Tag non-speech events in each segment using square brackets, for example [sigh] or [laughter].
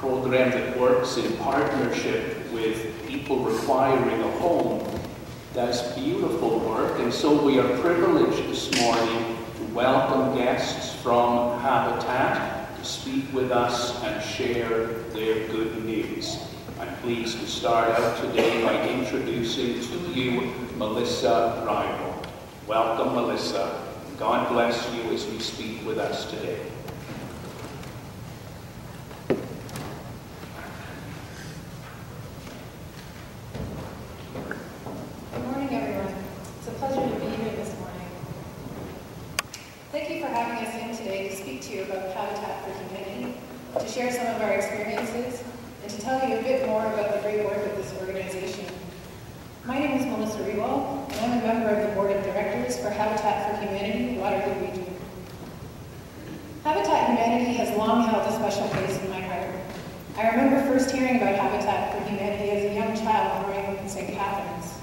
program that works in partnership with people requiring a home. That's beautiful work, and so we are privileged this morning to welcome guests from Habitat to speak with us and share their good news. I'm pleased to start out today by introducing to you Melissa Bridal. Welcome, Melissa. God bless you as you speak with us today. special place in my heart. I remember first hearing about Habitat for Humanity as a young child growing up in St. Catharines.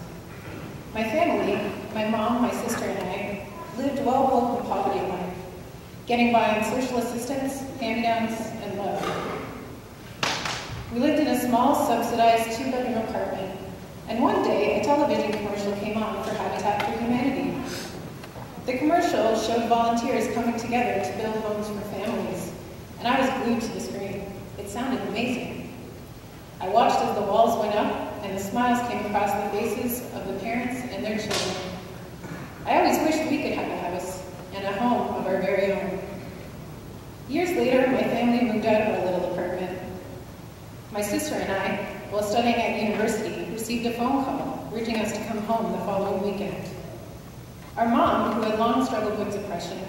My family, my mom, my sister, and I, lived well below the poverty line, getting by on social assistance, hand-me-downs, and love. We lived in a small, subsidized two-bedroom apartment, and one day a television commercial came on for Habitat for Humanity. The commercial showed volunteers coming together to build homes for families and I was glued to the screen. It sounded amazing. I watched as the walls went up and the smiles came across the faces of the parents and their children. I always wished we could have a house and a home of our very own. Years later, my family moved out of our little apartment. My sister and I, while studying at university, received a phone call urging us to come home the following weekend. Our mom, who had long struggled with depression,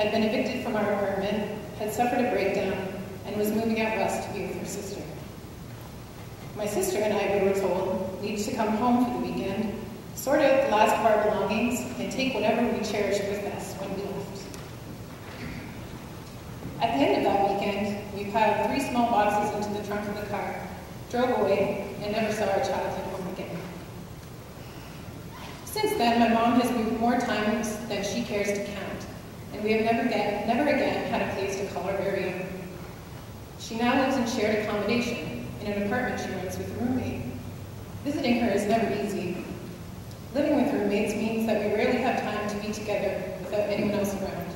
had been evicted from our apartment, had suffered a breakdown, and was moving out west to be with her sister. My sister and I, we were told, needs to come home for the weekend, sort out the last of our belongings, and take whatever we cherished with us when we left. At the end of that weekend, we piled three small boxes into the trunk of the car, drove away, and never saw our childhood home again. Since then, my mom has moved more times than she cares to count and we have never again, never again had a place to call our very own. She now lives in shared accommodation in an apartment she rents with a roommate. Visiting her is never easy. Living with roommates means that we rarely have time to be together without anyone else around.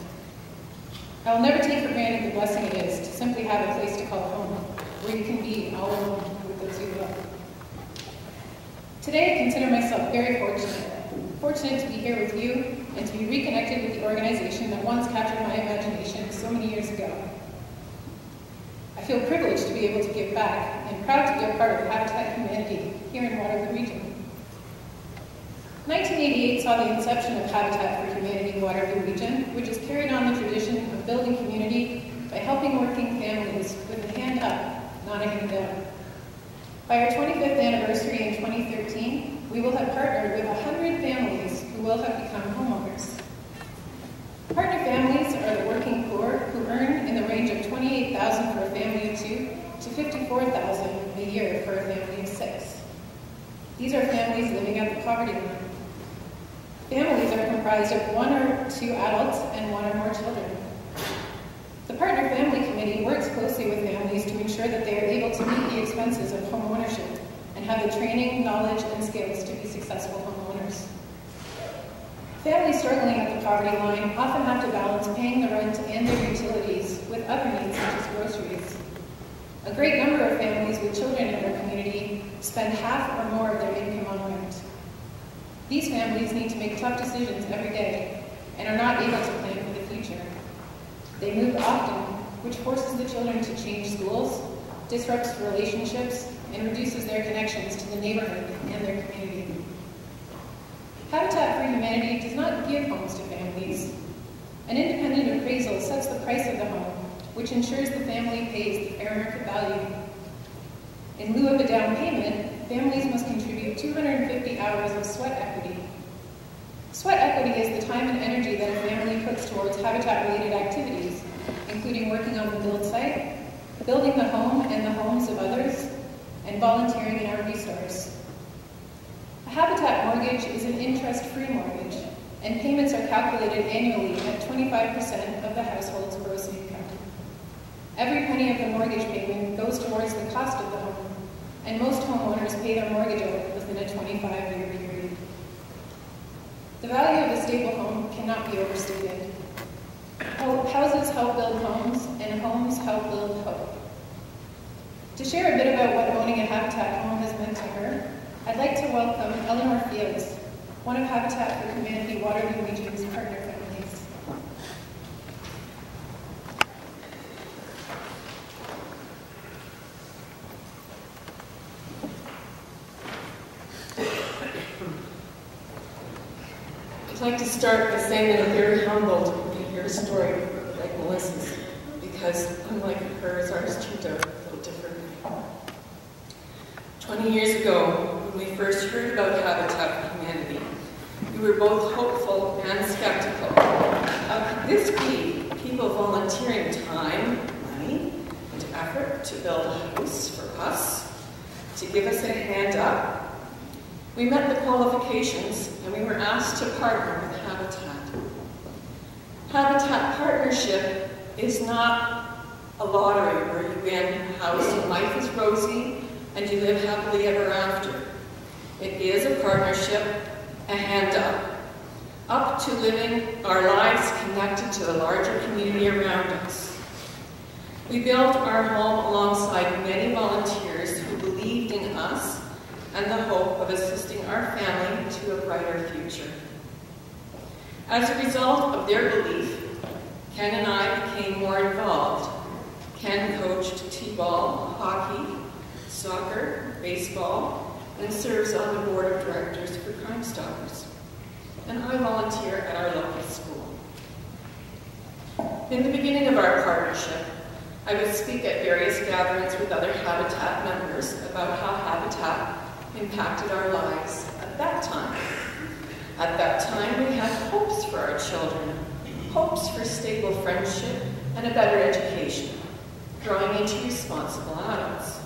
I will never take for granted the blessing it is to simply have a place to call home, where you can be all alone with those you love. Today I consider myself very fortunate, fortunate to be here with you and to be reconnected with the organization that once captured my imagination so many years ago. I feel privileged to be able to give back and proud to be a part of Habitat Humanity here in Waterloo Region. 1988 saw the inception of Habitat for Humanity in Waterloo Region, which has carried on the tradition of building community by helping working families with a hand up, not a hand down. By our 25th anniversary in 2013, we will have partnered with 100 families who will have become homeowners. Partner families are the working poor who earn in the range of 28,000 for a family of two to 54,000 a year for a family of six. These are families living at the poverty line. Families are comprised of one or two adults and one or more children. The Partner Family Committee works closely with families to ensure that they are able to meet the expenses of home ownership and have the training, knowledge, and skills to be successful homeowners. Families struggling at the poverty line often have to balance paying the rent and their utilities with other needs such as groceries. A great number of families with children in their community spend half or more of their income on rent. These families need to make tough decisions every day and are not able to plan for the future. They move often, which forces the children to change schools, disrupts relationships, and reduces their connections to the neighborhood and their community. Habitat for Humanity does not give homes to families. An independent appraisal sets the price of the home, which ensures the family pays the fair market value. In lieu of a down payment, families must contribute 250 hours of sweat equity. Sweat equity is the time and energy that a family puts towards habitat-related activities, including working on the build site, building the home and the homes of others, and volunteering in our resource. Habitat mortgage is an interest-free mortgage, and payments are calculated annually at 25% of the household's gross income. Every penny of the mortgage payment goes towards the cost of the home, and most homeowners pay their mortgage out within a 25-year period. The value of a stable home cannot be overstated. Houses help build homes, and homes help build hope. To share a bit about what owning a Habitat home has meant to her, I'd like to welcome Eleanor Fields, one of Habitat for Humanity Waterloo Region's partner families. I'd like to start by saying that I'm very humbled to hear a story like Melissa's, because unlike hers, ours turned out a little differently. 20 years ago, first heard about Habitat for Humanity, we were both hopeful and skeptical. This be? People volunteering time, money, and effort to build a house for us, to give us a hand up. We met the qualifications and we were asked to partner with Habitat. Habitat partnership is not a lottery where you win a house and life is rosy and you live happily ever after. It is a partnership, a hand up, up to living our lives connected to the larger community around us. We built our home alongside many volunteers who believed in us and the hope of assisting our family to a brighter future. As a result of their belief, Ken and I became more involved. Ken coached t-ball, hockey, soccer, baseball, and serves on the board of directors for Crime Stoppers. And I volunteer at our local school. In the beginning of our partnership, I would speak at various gatherings with other Habitat members about how Habitat impacted our lives at that time. At that time, we had hopes for our children, hopes for stable friendship and a better education, growing into responsible adults.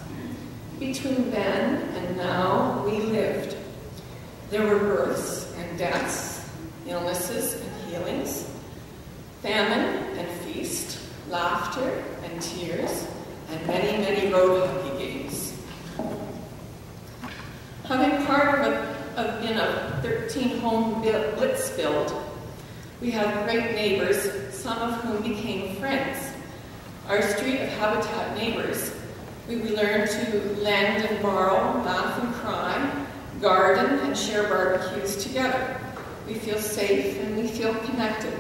Between then and now, we lived. There were births and deaths, illnesses and healings, famine and feast, laughter and tears, and many, many road hockey games. Having part of, of in a 13 home blitz build, We had great neighbors, some of whom became friends. Our street of Habitat neighbors. We learn to lend and borrow, laugh and cry, garden and share barbecues together. We feel safe and we feel connected.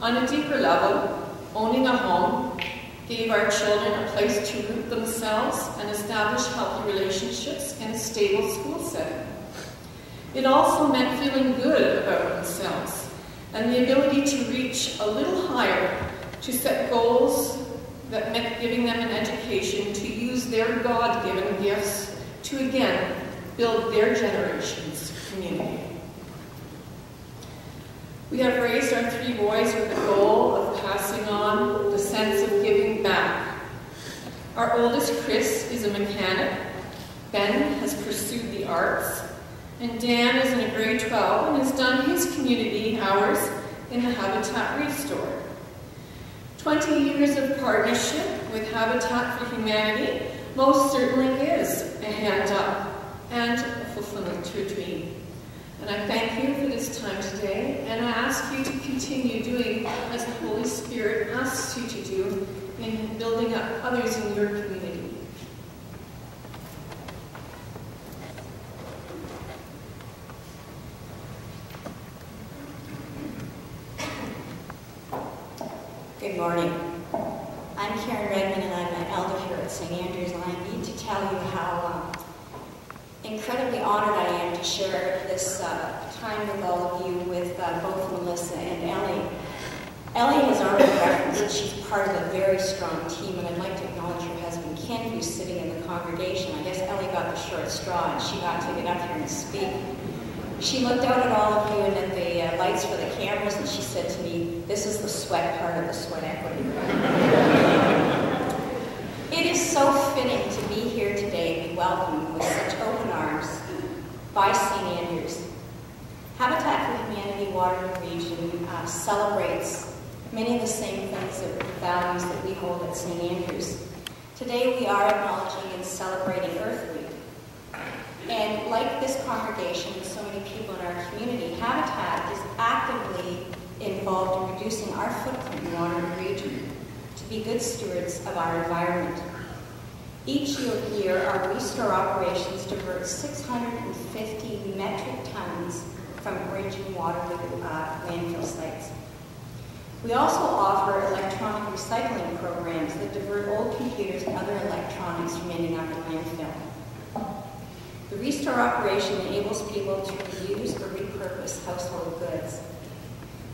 On a deeper level, owning a home gave our children a place to root themselves and establish healthy relationships in a stable school setting. It also meant feeling good about themselves and the ability to reach a little higher, to set goals that meant giving them an education to use their God-given gifts to again build their generation's community. We have raised our three boys with the goal of passing on the sense of giving back. Our oldest, Chris, is a mechanic. Ben has pursued the arts. And Dan is in a grade 12 and has done his community hours in the Habitat Restore. 20 years of partnership with Habitat for Humanity most certainly is a hand up and a fulfillment to a dream. And I thank you for this time today, and I ask you to continue doing as the Holy Spirit asks you to do in building up others in your community. Good morning. I'm Karen Redmond and I'm an elder here at St. Andrews and I need to tell you how um, incredibly honored I am to share this uh, time with all of you with uh, both Melissa and Ellie. Ellie has already referenced that she's part of a very strong team and I'd like to acknowledge her husband Ken who's sitting in the congregation. I guess Ellie got the short straw and she got to get up here and speak. She looked out at all of you and at the uh, lights for the cameras and she said to me, this is the sweat part of the sweat equity. it is so fitting to be here today, and be welcomed with such open arms by St. Andrews. Habitat for Humanity Waterloo Region uh, celebrates many of the same things that values that we hold at St. Andrews. Today we are acknowledging and celebrating Earth Week. And like this congregation and so many people in our community, Habitat is actively involved in reducing our footprint in the Waterloo region to be good stewards of our environment. Each year, our restore operations divert 650 metric tons from and Waterloo uh, landfill sites. We also offer electronic recycling programs that divert old computers and other electronics from ending up in landfill. The restore operation enables people to reuse or repurpose household goods.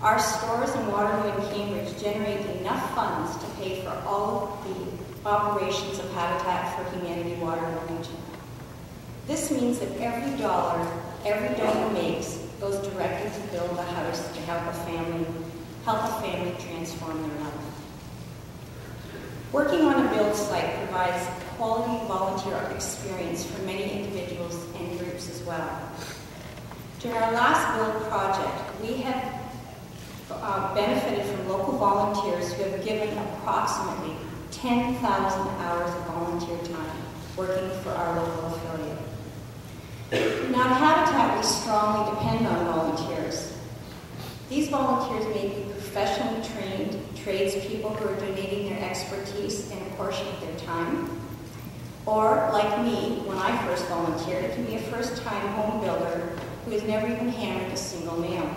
Our stores in Waterloo and Cambridge generate enough funds to pay for all of the operations of Habitat for Humanity Waterloo region. This means that every dollar every donor makes goes directly to build a house to help a family, help a family transform their life. Working on a build site provides quality volunteer experience for many individuals and groups as well. During our last build project, we have uh, benefited from local volunteers who have given approximately 10,000 hours of volunteer time working for our local affiliate. Now at Habitat, we strongly depend on volunteers. These volunteers may be professionally trained tradespeople who are donating their expertise and a portion of their time. Or, like me, when I first volunteered, it can be a first-time home builder who has never even hammered a single nail.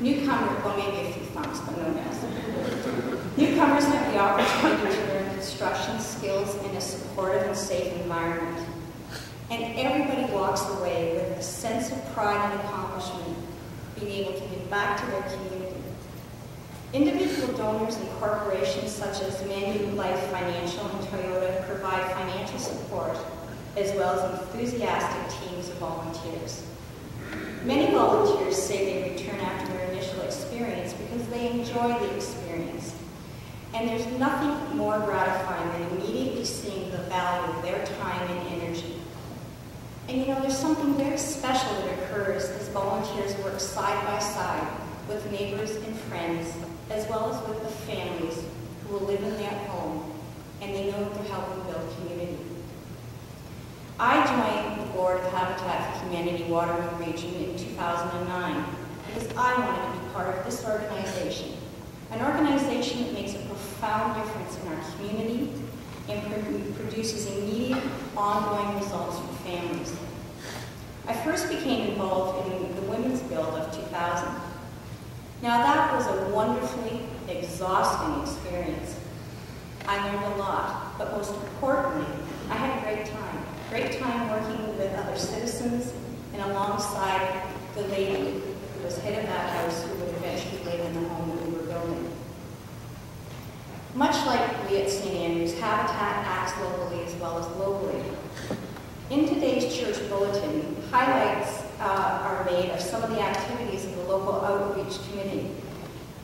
Newcomers, well maybe a few thumbs, but no nails. Newcomers have the opportunity to learn construction skills in a supportive and safe environment. And everybody walks away with a sense of pride and accomplishment, being able to give back to their community Individual donors and corporations such as Manulife Financial and Toyota provide financial support, as well as enthusiastic teams of volunteers. Many volunteers say they return after experience because they enjoy the experience. And there's nothing more gratifying than immediately seeing the value of their time and energy. And you know, there's something very special that occurs as volunteers work side by side with neighbors and friends as well as with the families who will live in that home, and they know that they're helping build community. I joined the board of Habitat for Humanity Waterloo Region in 2009 because I wanted to be part of this organization, an organization that makes a profound difference in our community and produces immediate, ongoing results for families. I first became involved in the Women's Build of 2000. Now that was a wonderfully exhausting experience. I learned a lot, but most importantly, I had a great time. Great time working with other citizens and alongside the lady who was head of that house who would eventually live in the home that we were building. Much like we at St. Andrews, Habitat acts locally as well as globally. In today's church bulletin, highlights uh, are made of some of the activities of the local outreach committee.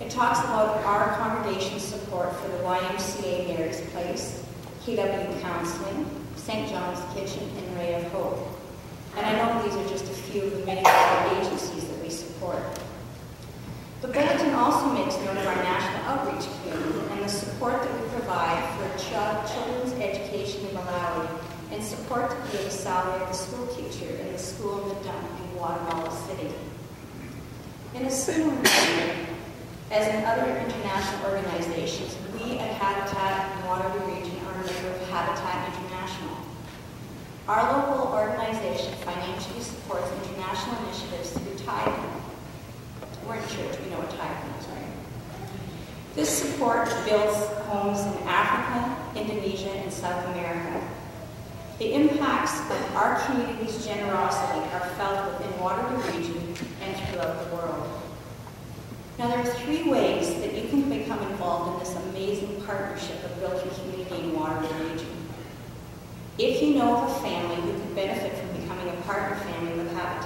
It talks about our congregation's support for the YMCA Mary's Place, KW Counseling, St. John's Kitchen, and Ray of Hope. And I know these are just a few of the many other agencies support. The bulletin also makes note of our national outreach committee and the support that we provide for children's education in Malawi and support to pay the salary of a school teacher in the school in the dump in Guatemala City. In a similar manner, as in other international organizations, we at Habitat in Waterloo Region are a member of Habitat International. Our local organization financially supports international initiatives through tithing. We're in we know what tithing is, right? This support builds homes in Africa, Indonesia, and South America. The impacts of our community's generosity are felt within Waterloo region and throughout the world. Now there are three ways that you can become involved in this amazing partnership of building community in Waterloo region. If you know of a family who could benefit from becoming a partner family with Habitat,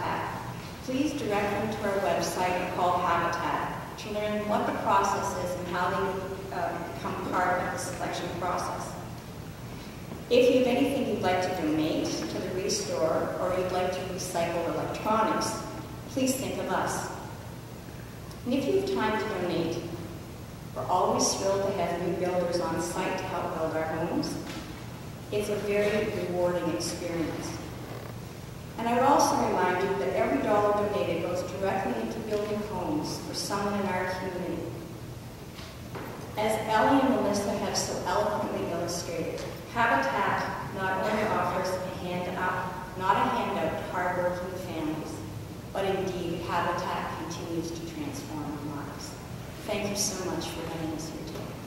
direct them to our website called Habitat to learn what the process is and how they uh, become part of the selection process. If you have anything you'd like to donate to the Restore or you'd like to recycle electronics, please think of us. And if you have time to donate, we're always thrilled to have new builders on site to help build our homes. It's a very rewarding experience. And I would also remind you that every dollar donated goes directly into building homes for someone in our community. As Ellie and Melissa have so eloquently illustrated, Habitat not only offers a hand up, not a handout to hardworking families, but indeed Habitat continues to transform lives. Thank you so much for having us here today.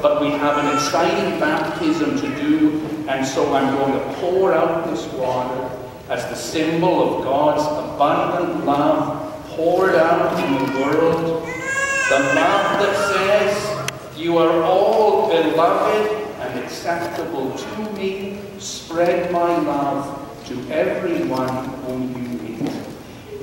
But we have an exciting baptism to do, and so I'm going to pour out this water as the symbol of God's abundant love poured out in the world. The love that says, You are all beloved and acceptable to me. Spread my love to everyone whom you meet.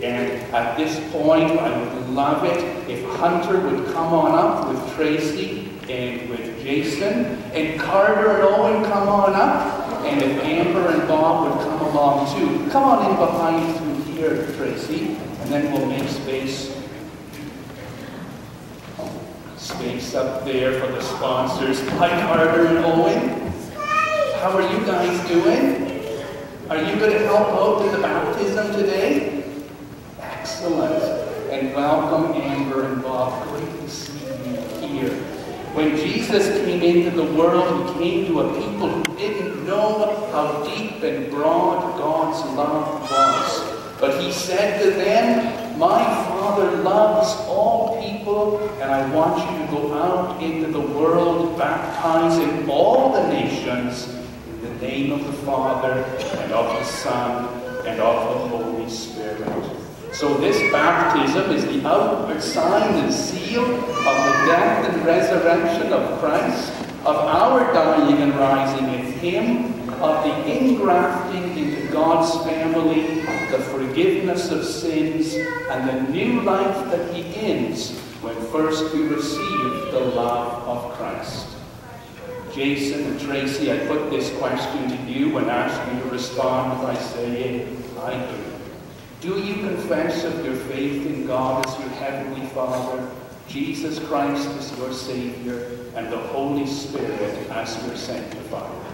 And at this point, I would love it if Hunter would come on up with Tracy and with Jason, and Carter and Owen come on up, and if Amber and Bob would come along too. Come on in behind through here, Tracy, and then we'll make space. Space up there for the sponsors. Hi, Carter and Owen. How are you guys doing? Are you going to help out with the baptism today? Excellent. And welcome, Amber and Bob. Great to see you here. When Jesus came into the world, he came to a people who didn't know how deep and broad God's love was. But he said to them, My Father loves all people, and I want you to go out into the world, baptizing all the nations in the name of the Father, and of the Son, and of the Holy. So this baptism is the outward sign and seal of the death and resurrection of Christ, of our dying and rising in Him, of the ingrafting into God's family, the forgiveness of sins, and the new life that begins when first we receive the love of Christ. Jason and Tracy, I put this question to you and ask you to respond by saying, I do. Do you confess of your faith in God as your Heavenly Father, Jesus Christ as your Savior, and the Holy Spirit as your Sanctifier?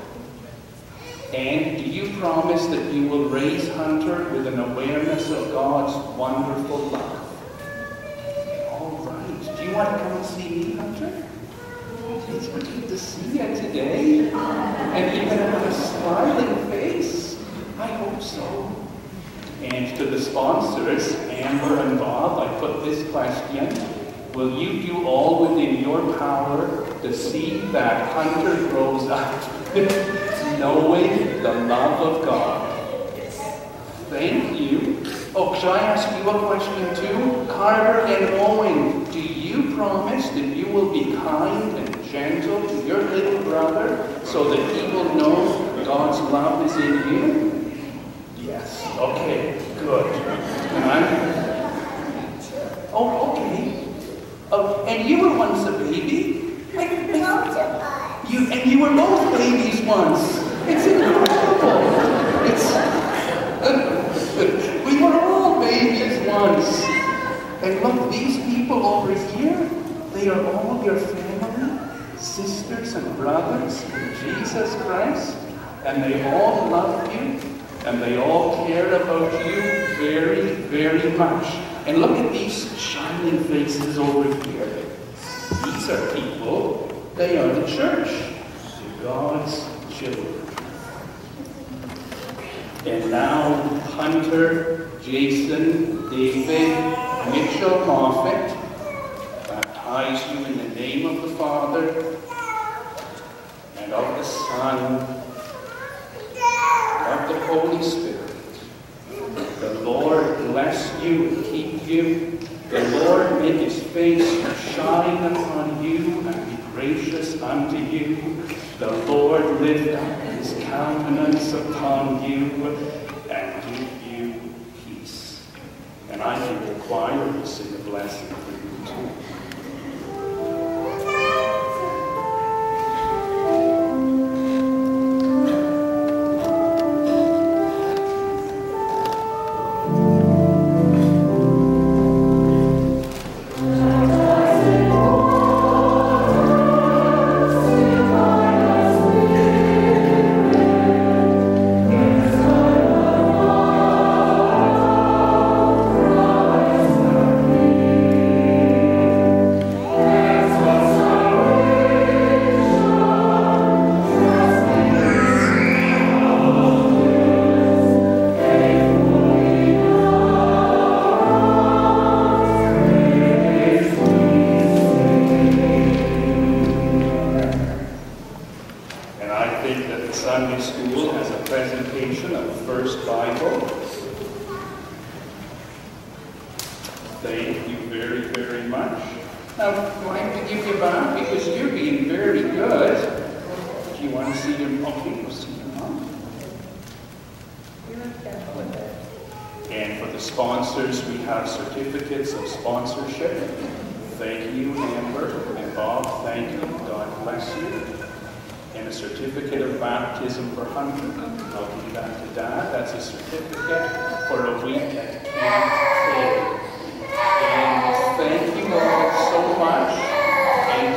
And do you promise that you will raise Hunter with an awareness of God's wonderful love? All right. Do you want to come and see me, Hunter? It's good to see you today. And you're going to have a smiling face. I hope so. And to the sponsors, Amber and Bob, I put this question. Will you do all within your power to see that Hunter grows up [laughs] knowing the love of God? Yes. Thank you. Oh, should I ask you a question too? Carter and Owen, do you promise that you will be kind and gentle to your little brother so that he will know God's love is in you? Yes. Okay, good. I'm... Oh, okay. Oh, and you were once a baby? You, and you were both babies once. It's incredible. It's... we were all babies once. And look, these people over here, they are all your family, sisters and brothers in Jesus Christ. And they all love you and they all care about you very, very much. And look at these shining faces over here. These are people, they are the church, God's children. And now, Hunter, Jason, David, Mitchell Moffat, baptize you in the name of the Father, and of the Son, Holy Spirit. The Lord bless you and keep you. The Lord make his face shine upon you and be gracious unto you. The Lord lift up his countenance upon you and give you peace. And I think the choir will sing a blessing for you too. And for the sponsors, we have certificates of sponsorship. Thank you, Amber and Bob, thank you, God bless you. And a certificate of baptism for Hunter. I'll give that to Dad. That's a certificate for a week at Camp K. And thank you all so much. And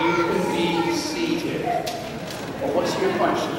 you can be seated. Well, what's your question?